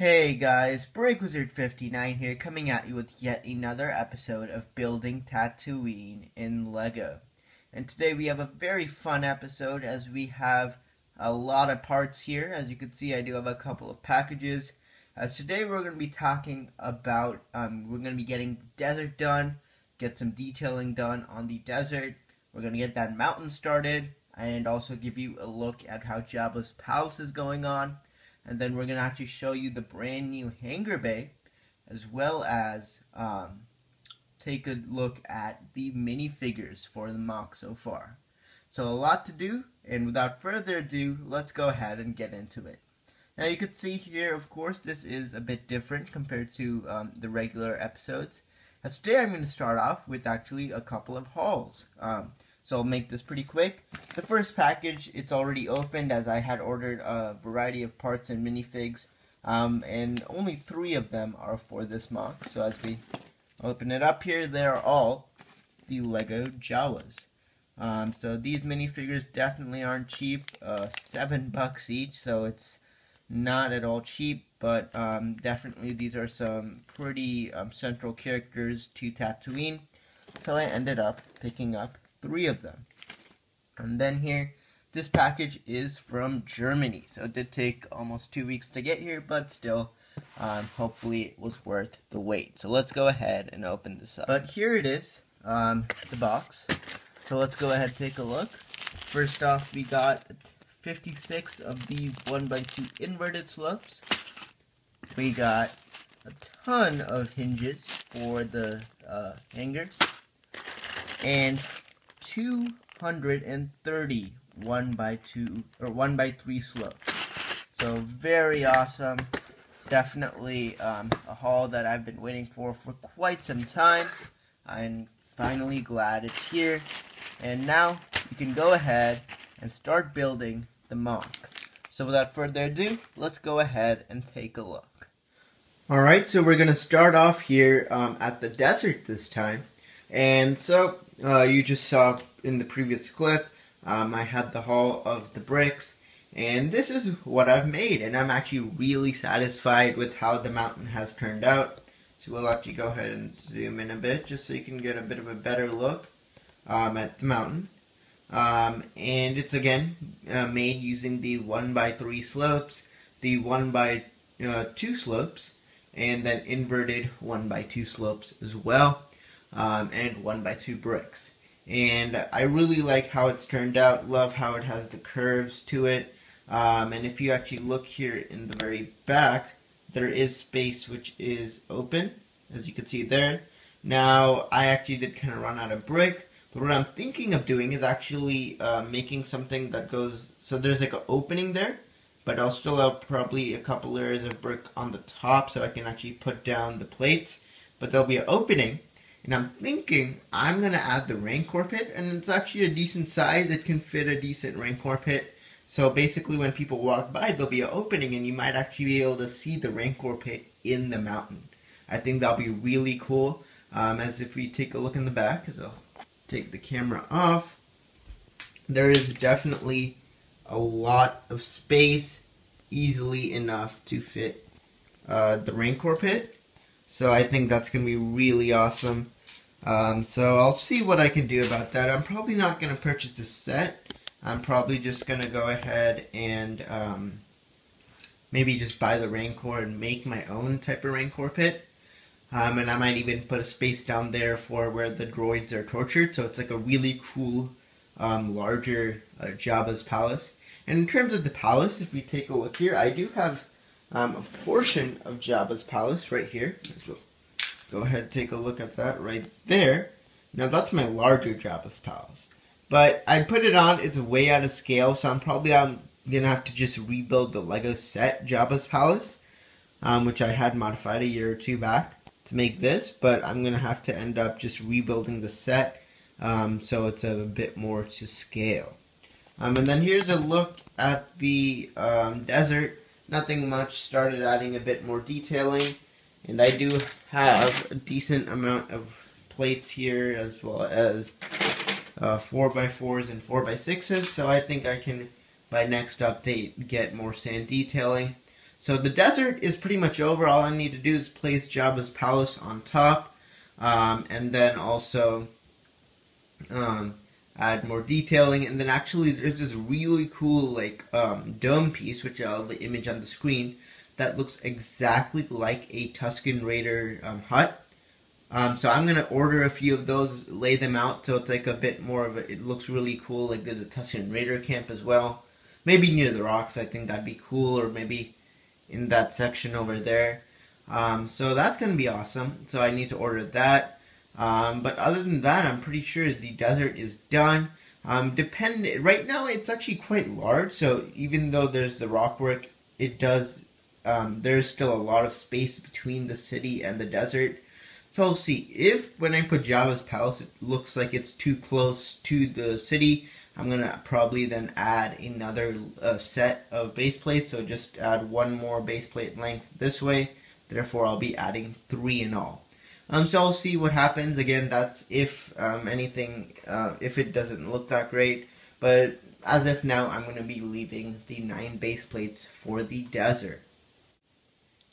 Hey guys, BrickWizard59 here, coming at you with yet another episode of Building Tatooine in LEGO. And today we have a very fun episode as we have a lot of parts here. As you can see, I do have a couple of packages. As today we're going to be talking about, um, we're going to be getting the desert done, get some detailing done on the desert. We're going to get that mountain started, and also give you a look at how Jabba's palace is going on and then we're going to actually show you the brand new hangar bay as well as um, take a look at the minifigures for the mock so far. So a lot to do and without further ado let's go ahead and get into it. Now you can see here of course this is a bit different compared to um, the regular episodes. As today I'm going to start off with actually a couple of hauls. Um, so I'll make this pretty quick. The first package, it's already opened as I had ordered a variety of parts and minifigs. Um, and only three of them are for this MOC. So as we open it up here, they are all the Lego Jawas. Um, so these minifigures definitely aren't cheap. Uh, seven bucks each, so it's not at all cheap. But um, definitely these are some pretty um, central characters to Tatooine. So I ended up picking up three of them. And then here, this package is from Germany. So it did take almost two weeks to get here, but still, um, hopefully it was worth the wait. So let's go ahead and open this up. But here it is, um, the box. So let's go ahead and take a look. First off, we got 56 of the 1x2 inverted slopes. We got a ton of hinges for the uh. And 230 1 by 2 or 1 by 3 slopes. So very awesome. Definitely um, a haul that I've been waiting for for quite some time. I'm finally glad it's here. And now you can go ahead and start building the MOC. So without further ado, let's go ahead and take a look. Alright, so we're going to start off here um, at the desert this time. And so uh, you just saw in the previous clip, um, I had the haul of the bricks, and this is what I've made, and I'm actually really satisfied with how the mountain has turned out. So we'll actually go ahead and zoom in a bit, just so you can get a bit of a better look um, at the mountain. Um, and it's again uh, made using the 1 by 3 slopes, the 1 by uh, 2 slopes, and then inverted 1 by 2 slopes as well um, and one by two bricks. And I really like how it's turned out. Love how it has the curves to it. Um, and if you actually look here in the very back, there is space which is open, as you can see there. Now, I actually did kind of run out of brick, but what I'm thinking of doing is actually uh, making something that goes, so there's like an opening there, but I'll still have probably a couple layers of brick on the top so I can actually put down the plates, but there'll be an opening, and I'm thinking I'm going to add the Rancor pit, and it's actually a decent size. It can fit a decent Rancor pit. So basically when people walk by, there'll be an opening, and you might actually be able to see the Rancor pit in the mountain. I think that'll be really cool. Um, as if we take a look in the back, as I'll take the camera off, there is definitely a lot of space, easily enough to fit uh, the Rancor pit. So I think that's going to be really awesome. Um, so I'll see what I can do about that. I'm probably not going to purchase the set. I'm probably just going to go ahead and um, maybe just buy the Rancor and make my own type of Rancor pit. Um, and I might even put a space down there for where the droids are tortured. So it's like a really cool, um, larger uh, Jabba's palace. And in terms of the palace, if we take a look here, I do have um, a portion of Jabba's palace right here. So go ahead and take a look at that right there. Now that's my larger Jabba's palace. But I put it on, it's way out of scale, so I'm probably um, going to have to just rebuild the Lego set Jabba's palace, um, which I had modified a year or two back to make this, but I'm going to have to end up just rebuilding the set um, so it's a bit more to scale. Um, and then here's a look at the um, desert nothing much, started adding a bit more detailing. And I do have a decent amount of plates here as well as uh, 4x4s and 4x6s. So I think I can, by next update, get more sand detailing. So the desert is pretty much over. All I need to do is place Jabba's palace on top, um, and then also um, add more detailing. And then actually, there's this really cool like um, dome piece, which I'll have the image on the screen, that looks exactly like a Tusken Raider um, hut. Um, so I'm gonna order a few of those, lay them out, so it's like a bit more of a. It looks really cool. Like there's a Tusken Raider camp as well. Maybe near the rocks. I think that'd be cool, or maybe in that section over there. Um, so that's gonna be awesome. So I need to order that. Um, but other than that, I'm pretty sure the desert is done. Um, depend right now, it's actually quite large. So even though there's the rock work, it does. Um, there's still a lot of space between the city and the desert. So I'll see if when I put Jabba's palace, it looks like it's too close to the city. I'm gonna probably then add another uh, set of base plates. So just add one more base plate length this way. Therefore, I'll be adding three in all. Um, so I'll see what happens. Again, that's if um, anything, uh, if it doesn't look that great. But as if now, I'm going to be leaving the nine base plates for the desert.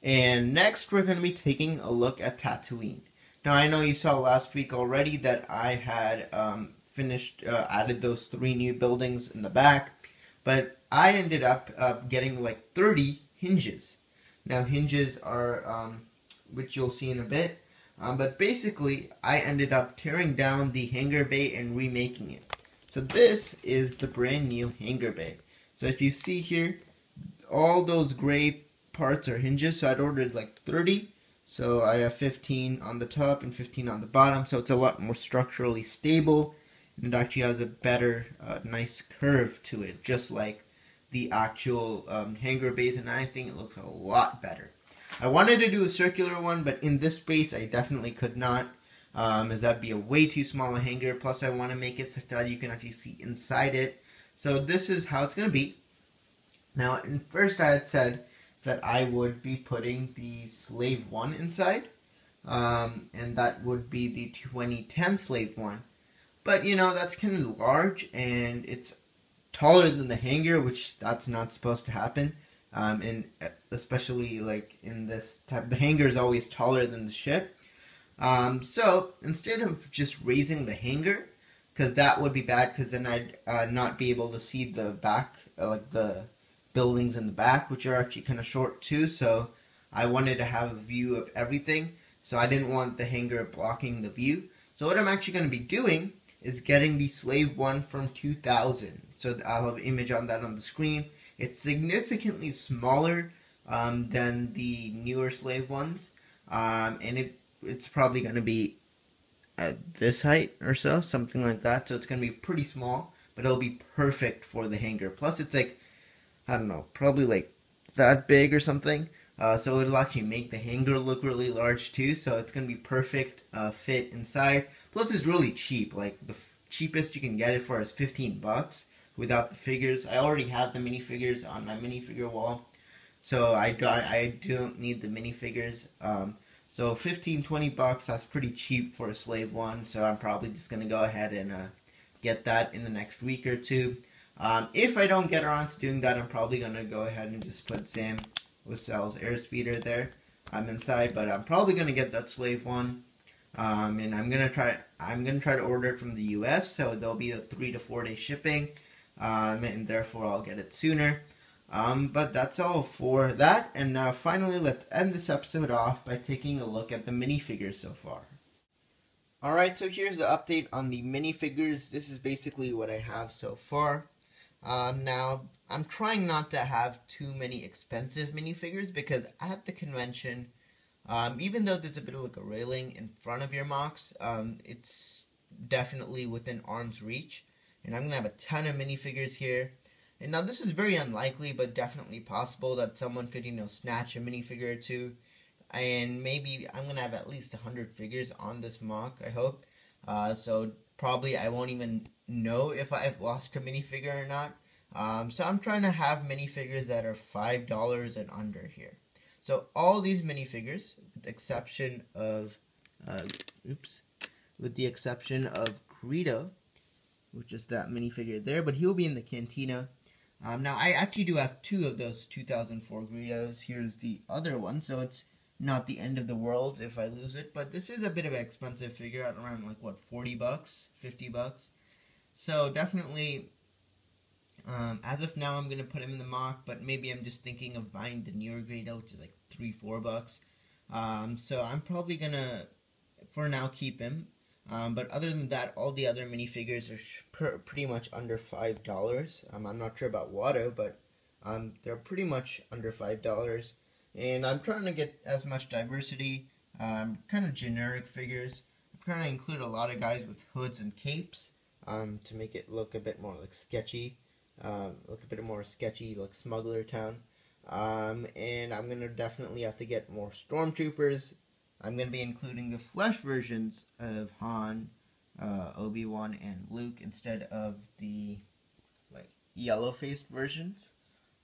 And next, we're going to be taking a look at Tatooine. Now, I know you saw last week already that I had um, finished, uh, added those three new buildings in the back, but I ended up uh, getting like 30 hinges. Now, hinges are, um, which you'll see in a bit, um, but basically, I ended up tearing down the hangar bay and remaking it. So this is the brand new hangar bay. So if you see here, all those gray parts are hinges. So I'd ordered like 30. So I have 15 on the top and 15 on the bottom. So it's a lot more structurally stable. And it actually has a better, uh, nice curve to it. Just like the actual um, hangar bays. And I think it looks a lot better. I wanted to do a circular one, but in this space I definitely could not. Um, as that'd be a way too small a hangar. Plus I want to make it so that you can actually see inside it. So this is how it's going to be. Now, first I had said that I would be putting the Slave 1 inside. Um, and that would be the 2010 Slave 1. But, you know, that's kind of large, and it's taller than the hangar, which that's not supposed to happen. Um, and especially, like, in this type, the hangar is always taller than the ship. Um, so, instead of just raising the hangar, because that would be bad, because then I'd uh, not be able to see the back, uh, like, the buildings in the back, which are actually kind of short too. So I wanted to have a view of everything. So I didn't want the hangar blocking the view. So what I'm actually going to be doing is getting the Slave 1 from 2000. So I'll have an image on that on the screen. It's significantly smaller um, than the newer Slave ones. Um, and it it's probably going to be at this height or so, something like that. So it's going to be pretty small, but it'll be perfect for the hangar. Plus it's like I don't know, probably like that big or something. Uh, so it'll actually make the hangar look really large too. So it's gonna be perfect uh, fit inside. Plus, it's really cheap. Like the cheapest you can get it for is 15 bucks without the figures. I already have the minifigures on my minifigure wall, so I do, I don't need the minifigures. Um, so 15, 20 bucks. That's pretty cheap for a slave one. So I'm probably just gonna go ahead and uh, get that in the next week or two. Um, if I don't get around to doing that, I'm probably going to go ahead and just put Zam Wesell's airspeeder there. I'm inside, but I'm probably going to get that slave one. Um, and I'm gonna try. I'm gonna try to order it from the U.S. So there'll be a three to four day shipping, um, and therefore I'll get it sooner. Um, but that's all for that. And now finally, let's end this episode off by taking a look at the minifigures so far. Alright, so here's the update on the minifigures. This is basically what I have so far. Um, now, I'm trying not to have too many expensive minifigures because at the convention, um, even though there's a bit of like a railing in front of your MOCs, um, it's definitely within arm's reach. And I'm going to have a ton of minifigures here. And now this is very unlikely, but definitely possible that someone could, you know, snatch a minifigure or two. And maybe I'm going to have at least 100 figures on this mock, I hope. Uh, so probably I won't even know if I've lost a minifigure or not. Um, so I'm trying to have minifigures that are $5 and under here. So all these minifigures, with the exception of, uh, oops, with the exception of Greedo, which is that minifigure there, but he'll be in the cantina. Um, now, I actually do have two of those 2004 Greedos. Here's the other one, so it's not the end of the world if I lose it, but this is a bit of an expensive figure at around, like, what, 40 bucks, 50 bucks. So, definitely, um, as of now, I'm going to put him in the mock, but maybe I'm just thinking of buying the newer Greedo, which is like 3 4 bucks. Um, so, I'm probably going to, for now, keep him. Um, but other than that, all the other minifigures are pr pretty much under five dollars. Um, I'm not sure about Watto, but um, they're pretty much under five dollars. And I'm trying to get as much diversity, um, kind of generic figures. I'm trying to include a lot of guys with hoods and capes um, to make it look a bit more like sketchy, um, look a bit more sketchy, like Smuggler Town. and I'm gonna definitely have to get more stormtroopers I'm going to be including the flesh versions of Han, uh, Obi-Wan, and Luke instead of the like yellow-faced versions.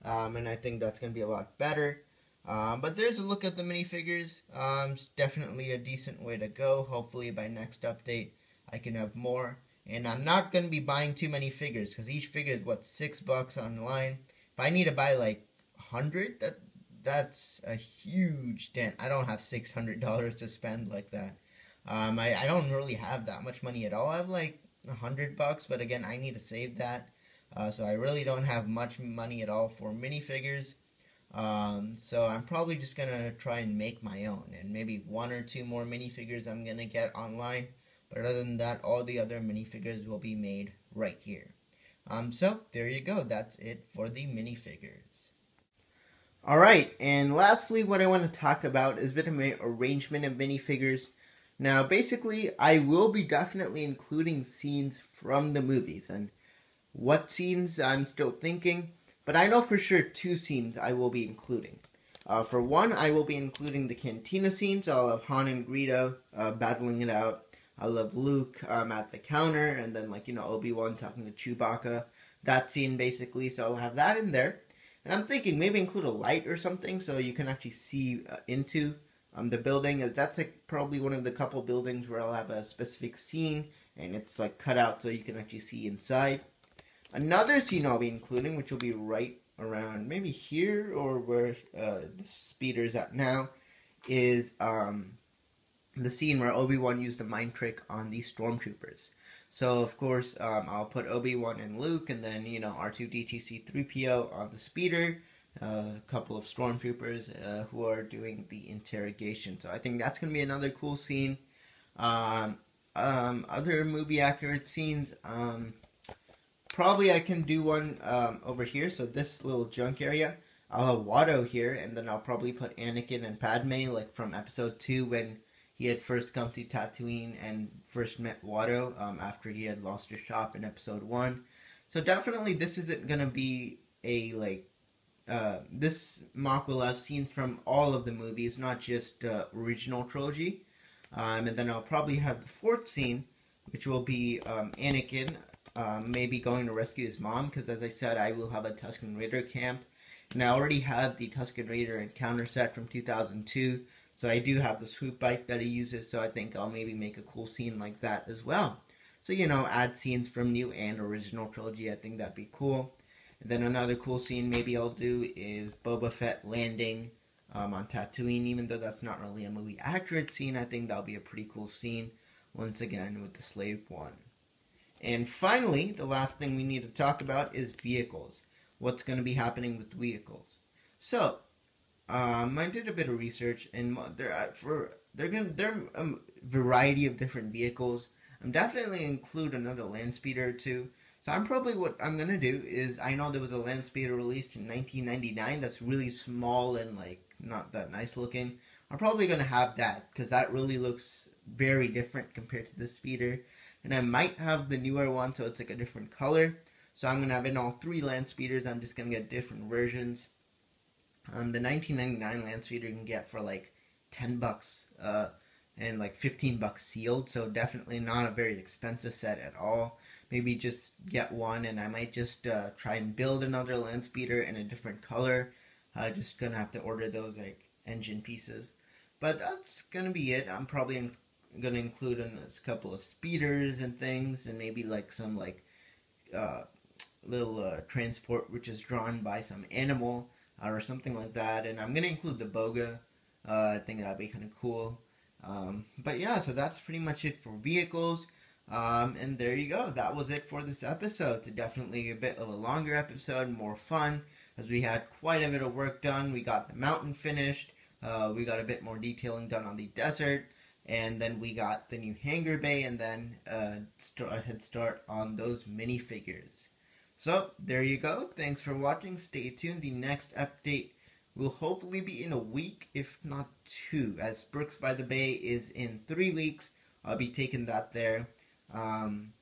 Um, and I think that's going to be a lot better. Um, but there's a look at the minifigures. Um, it's definitely a decent way to go. Hopefully by next update I can have more. And I'm not going to be buying too many figures because each figure is what six bucks online. If I need to buy like hundred, that that's a huge dent. I don't have six hundred dollars to spend like that. Um, I, I don't really have that much money at all. I have like a hundred bucks, but again, I need to save that. Uh, so I really don't have much money at all for minifigures. Um, so I'm probably just gonna try and make my own, and maybe one or two more minifigures I'm gonna get online. But other than that, all the other minifigures will be made right here. Um, so there you go. That's it for the minifigures. All right, and lastly, what I want to talk about is a bit of my arrangement of minifigures. Now, basically, I will be definitely including scenes from the movies, and what scenes I'm still thinking, but I know for sure two scenes I will be including. Uh, for one, I will be including the cantina scenes. I'll have Han and Greedo uh, battling it out. I'll have Luke um, at the counter, and then, like, you know, Obi-Wan talking to Chewbacca. That scene, basically, so I'll have that in there. And I'm thinking maybe include a light or something so you can actually see uh, into um, the building. As that's like probably one of the couple buildings where I'll have a specific scene and it's like cut out so you can actually see inside. Another scene I'll be including, which will be right around maybe here or where uh, the is at now, is um, the scene where Obi Wan used the mind trick on these stormtroopers. So of course, um, I'll put Obi Wan and Luke, and then you know R two D two C three PO on the speeder. Uh, a couple of stormtroopers uh, who are doing the interrogation. So I think that's gonna be another cool scene. Um, um, other movie accurate scenes. Um, probably I can do one um, over here. So this little junk area. I'll have Watto here, and then I'll probably put Anakin and Padme, like from Episode two when he had first come to Tatooine and first met Watto um, after he had lost his shop in episode one. So definitely this isn't gonna be a like uh, this MOC will have scenes from all of the movies, not just uh, original trilogy. Um, and then I'll probably have the fourth scene, which will be um, Anakin um, maybe going to rescue his mom, because as I said, I will have a Tusken Raider camp. And I already have the Tusken Raider encounter set from 2002, so I do have the swoop bike that he uses, so I think I'll maybe make a cool scene like that as well. So, you know, add scenes from new and original trilogy, I think that'd be cool. And then another cool scene maybe I'll do is Boba Fett landing um, on Tatooine, even though that's not really a movie accurate scene, I think that'll be a pretty cool scene, once again, with the Slave One. And finally, the last thing we need to talk about is vehicles. What's going to be happening with vehicles. So, um, I did a bit of research, and there for they're gonna there a variety of different vehicles. I'm definitely include another land speeder or two. So I'm probably what I'm gonna do is I know there was a land speeder released in 1999 that's really small and like not that nice looking. I'm probably gonna have that because that really looks very different compared to the speeder. And I might have the newer one so it's like a different color. So I'm gonna have in all three land speeders. I'm just gonna get different versions. Um, the 1999 land speeder you can get for like 10 bucks uh, and like 15 bucks sealed, so definitely not a very expensive set at all. Maybe just get one, and I might just uh, try and build another land speeder in a different color. Uh, just gonna have to order those like engine pieces, but that's gonna be it. I'm probably in, gonna include in a couple of speeders and things, and maybe like some like uh, little uh, transport which is drawn by some animal or something like that. And I'm gonna include the boga. Uh, I think that'd be kind of cool. Um, but yeah, so that's pretty much it for vehicles. Um, and there you go. That was it for this episode. It's definitely a bit of a longer episode, more fun, as we had quite a bit of work done. We got the mountain finished. Uh, we got a bit more detailing done on the desert. And then we got the new hangar bay and then uh, head start on those minifigures. So, there you go. Thanks for watching. Stay tuned. The next update will hopefully be in a week, if not two, as Bricks by the Bay is in three weeks. I'll be taking that there. Um,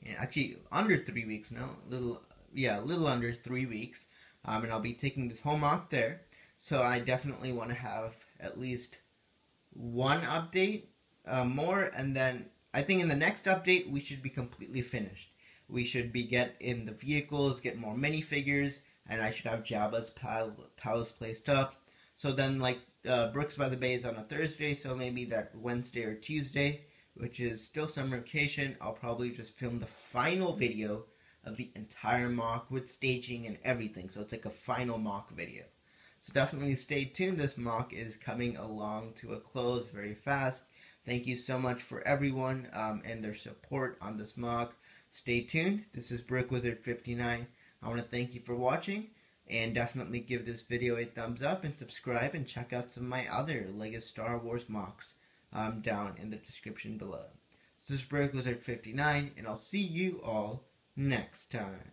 yeah, actually, under three weeks now. Little, yeah, a little under three weeks. Um, and I'll be taking this home off there. So I definitely want to have at least one update uh, more, and then I think in the next update we should be completely finished. We should be get in the vehicles, get more minifigures, and I should have Jabba's pal- palace placed up. So then, like uh, Bricks by the Bay is on a Thursday, so maybe that Wednesday or Tuesday, which is still summer vacation, I'll probably just film the final video of the entire mock with staging and everything. So it's like a final mock video. So definitely stay tuned. This mock is coming along to a close very fast. Thank you so much for everyone um, and their support on this MOC. Stay tuned. This is Brick Wizard 59. I want to thank you for watching and definitely give this video a thumbs up and subscribe and check out some of my other LEGO Star Wars mocks um, down in the description below. This is Brick Wizard 59 and I'll see you all next time.